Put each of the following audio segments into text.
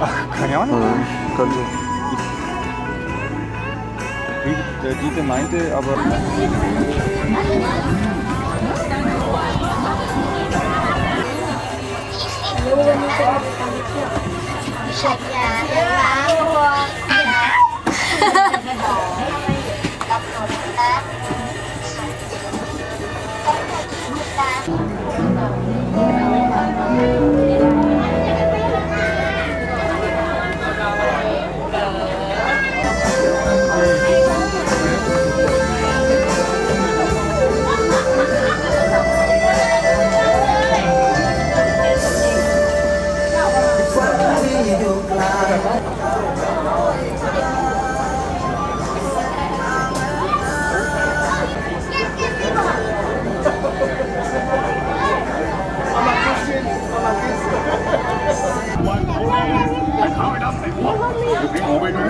Ah, keine Ahnung. Mhm, könnte. Wie der Dieter meinte, aber. นี่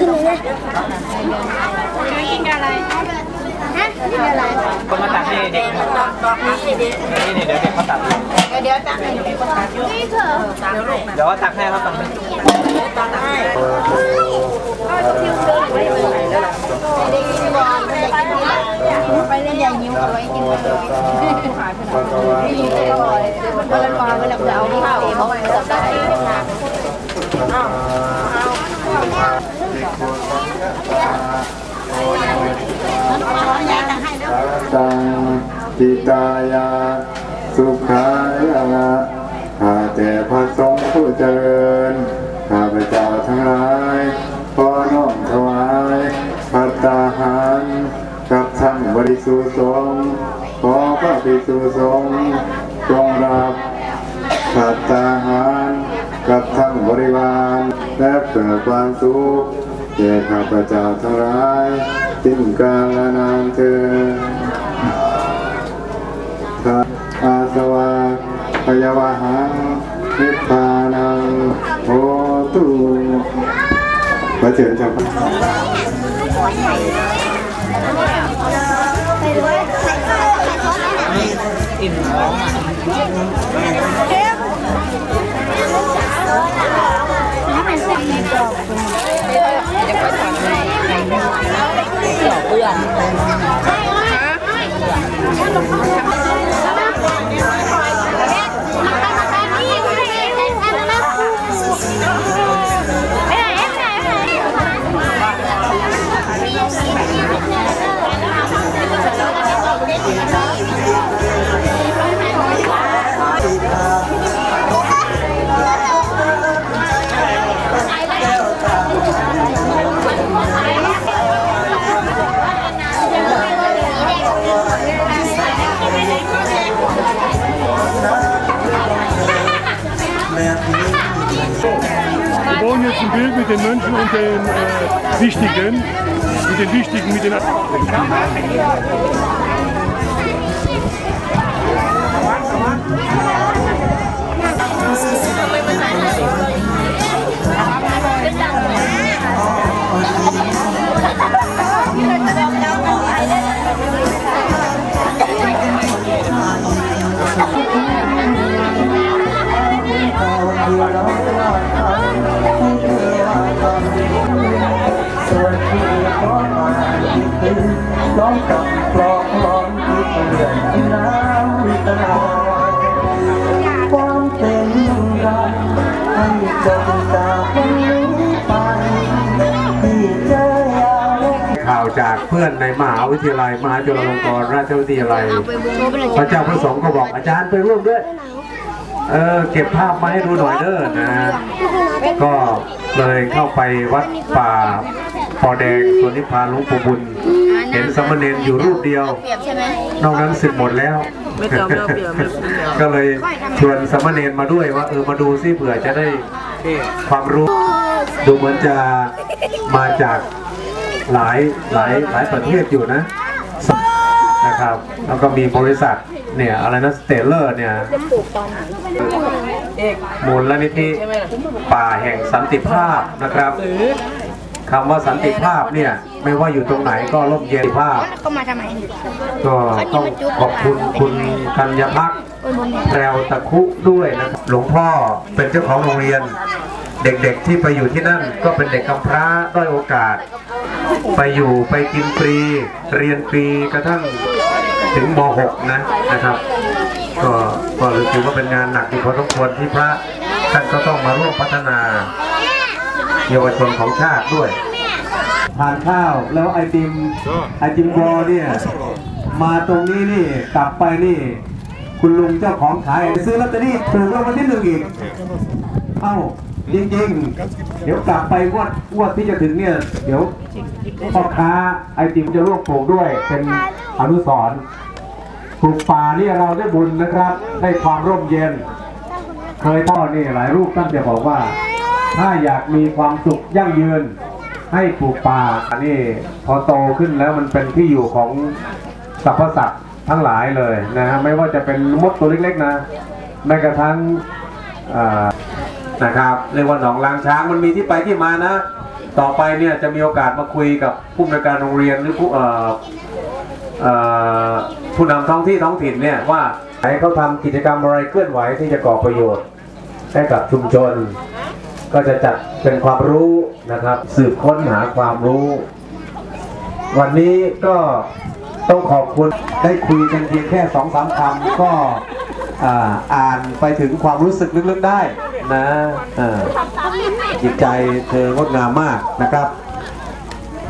คืนเลยกินอะไรฮะกินอะไรคนมาตักนี่เด็กนี่นี่เดี๋ยวเด็กเขาตักเดี๋ยวตักให้นี่เถอะเดี๋ยวเขาตักให้เขาตักให้ไปเล่นใหญ่นิ้วเอาไว้กินเลยภะคะวะโตเดี๋ยวมันเดินมาเวลาจะเอาข้าวเขาไปจับได้ ตังจิตายา สุขายาข้าแต่พระสงฆ์ผู้เจริญข้าพเจ้าทั้งหลายขอน้อมถวายพัตตาหารกับทั้งบริสุทธิ์สงฆ์ขอพระภิกษุสงฆ์จงรับพัตตาหารกับทั้งบริวารและเกิดความสุข แก่ข้าพเจ้าทั้งหลายสิ้นกาลนานเถิดอาสวะพยาวหังนิพพานังโหตุมาเชิญเจ้าค่ะอิ่มท้องอะ เดี๋ยวเ ein Bild mit den Mönchen und den äh, Wichtigen. Mit den Wichtigen, mit den... ข่าวจากเพื่อนในมหาวิทยาลัยมหาจุฬาลงกรณราชวิทยาลัย พระเจ้าพระสงฆ์ก็บอกอาจารย์ไปร่วมด้วยเออเก็บภาพมาให้ดูหน่อยเด้อนะ ก็เลยเข้าไปวัดป่าปอแดงสวนนิพพานหลวงปู่บุญ เห็นสามเณรอยู่รูปเดียวเปรียบใช่ไหมนอกนั้นสึกหมดแล้วไม่จำแล้วเปลี่ยนไม่จำแล้ว ก็เลยชวนสามเณรมาด้วยว่าเออมาดูซิเผื่อจะได้ความรู้ ดูเหมือนจะมาจากหลายหลายหลายประเทศอยู่นะนะครับ แล้วก็มีบริษัทเนี่ยอะไรนะสเตเลอร์เนี่ยมูลนิธิป่าแห่งสันติภาพนะครับ คำว่าสันติภาพเนี่ยไม่ว่าอยู่ตรงไหนก็ร่มเย็นภาพเขามาทำไมก็ต้องขอบคุณคุณกัญญาพักแพรวตะคุด้วยนะครับหลวงพ่อเป็นเจ้าของโรงเรียน เด็กๆที่ไปอยู่ที่นั่นก็เป็นเด็กกำพร้าด้อยโอกาส ไปอยู่ไปกินฟรีเรียนฟรีกระทั่งถึงม .6 นะนะครับ ก็ก็ถือว่าเป็นงานหนักอยู่พอสมควรที่พระท่านก็ต้องมาร่วมพัฒนา เยาวชนของชาติด้วยทานข้าวแล้วไอติมไอติมวอเนี่ยมาตรงนี้นี่กลับไปนี่ คุณลุงเจ้าของขายซื้อลอตเตอรี่ถูกรางวัลที่หนึ่งอีกเอ้าจริงๆ เดี๋ยวกลับไปงวดงวดที่จะถึงเนี่ย เดี๋ยวพ่อค้าไอติมจะร่วมปลูกด้วยเป็นอนุสรณ์ปลูกป่านี่เราได้บุญนะครับ ได้ความร่มเย็น เคยพ่อนี่หลายรูปท่านจะบอกว่า ถ้าอยากมีความสุขยั่งยืนให้ปลูกป่าอันนี้พอโตขึ้นแล้วมันเป็นที่อยู่ของสรรพสัตว์ทั้งหลายเลยนะฮะไม่ว่าจะเป็นมดตัวเล็กๆนะแม้กระทั่งนะครับเรียกว่าหนองลางช้างมันมีที่ไปที่มานะ ต่อไปเนี่ยจะมีโอกาสมาคุยกับผู้อำนวยการโรงเรียนหรือผู้ผู้นำท้องที่ท้องถิ่นเนี่ยว่าให้เขาทำกิจกรรมอะไรเคลื่อนไหวที่จะก่อประโยชน์ให้กับชุมชน ก็จะจัดเป็นความรู้นะครับ สืบค้นหาความรู้ วันนี้ก็ต้องขอบคุณได้คุยกันเพียงแค่สองสามคำก็อ่าอ่านไปถึงความรู้สึกลึกๆได้นะอ่าจิตใจเธองดงามมากนะครับ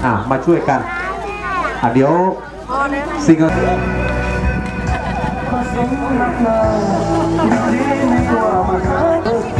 อ่ามาช่วยกันอะเดี๋ยวสิ่งไม่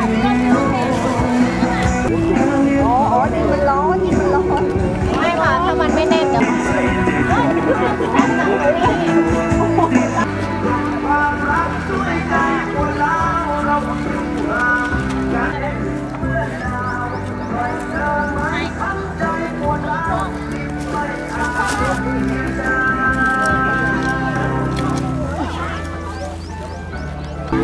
ล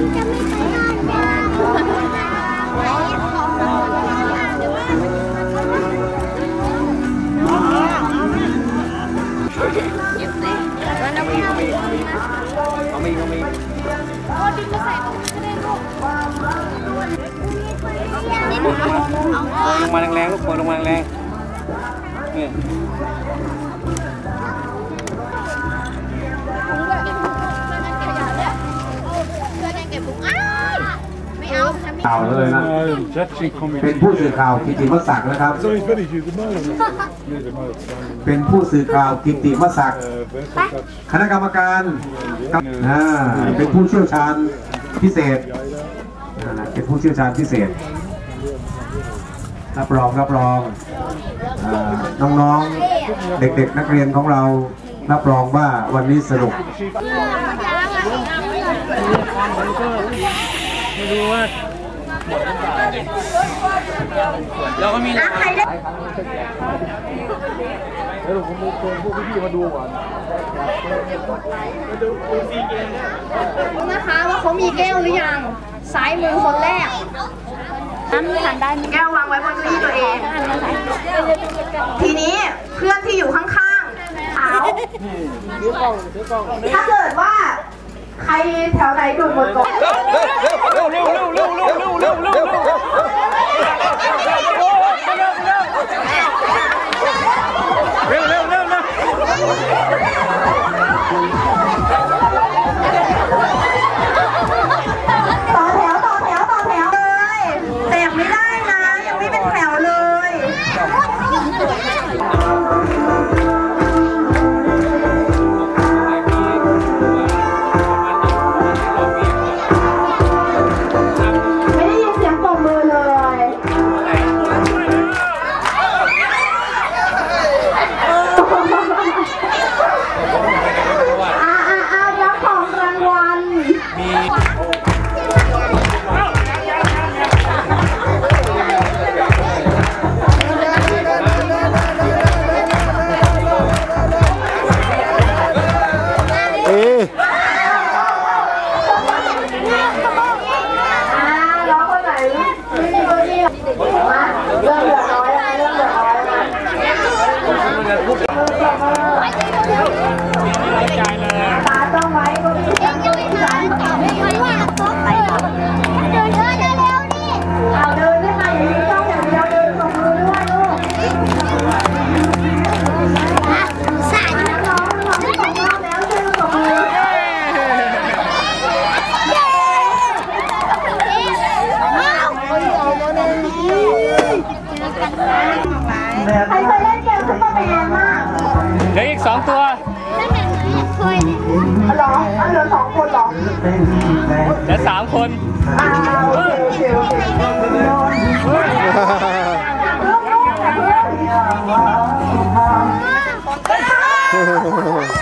งมาแรงๆลูกเปิดลงมาแรงๆเนี่่าวเลยนะ เป็นผู้สื่อข่าวกิติมศักดิ์นะครับ เป็นผู้สื่อข่าวกิติมศักดิ์คณะกรรมการเป็นผู้เชี่ยวชาญพิเศษ เป็นผู้เชี่ยวชาญพิเศษ รับรองรับรองน้องๆ เด็กๆ นักเรียนของเรา รับรองว่าวันนี้สนุกไม่รู้ว่า เราก็มีหลายครั้งเดี๋ยวผมชวนพวกพี่ๆมาดูก่อนมดูคุณซีเกมนะคะว่าเขามีแก้วหรือยังสายมือคนแรกน้ำทานได้แก้ววางไว้บนที่ตัวเอง ทีนี้เพื่อนที่อยู่ข้างๆเอาถ้าเกิดว่า ใครแถวไหนดูดหมดก่อนเร็ว และสามคนเฮ้ย